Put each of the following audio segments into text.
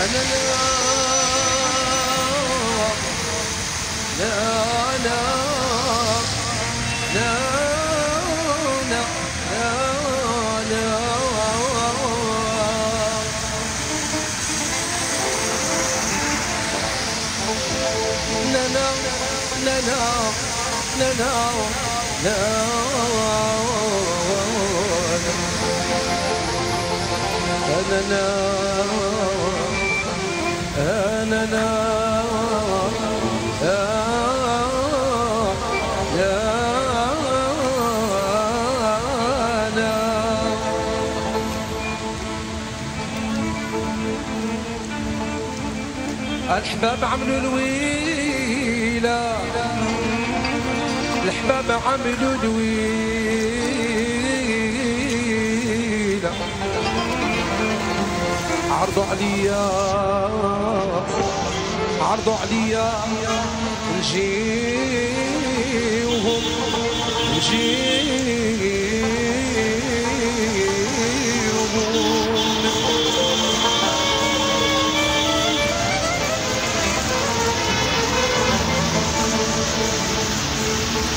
أنا لا لا لا لا لا لا لا لا لا لا لا لا أنا لا لا الحباب عملوا الويلة. الحباب عملوا الويلة. عرضوا عليا. عرضوا عليا. نجيوهم. نجيوهم.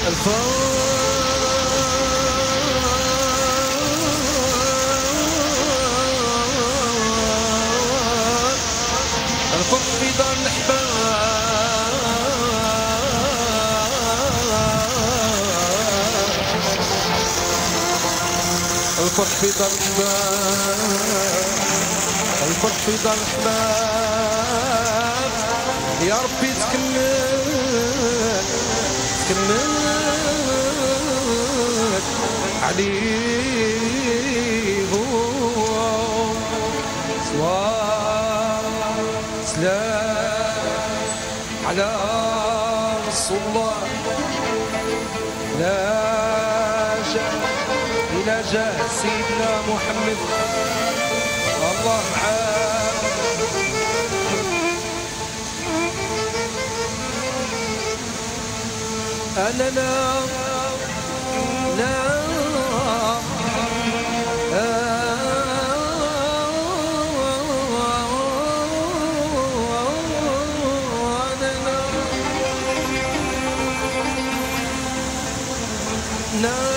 الفوز. الفرح في دار الحباب الفرح في دار الحباب يا ربي تكلم تكلم عليه صلاة. سلام. على رسول الله. لا إلى جاه سيدنا محمد. الله معاه أنا لا لا أنا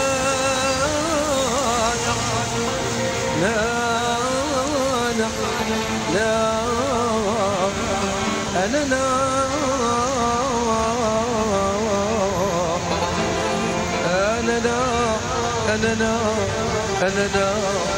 لنا. لا أننا أننا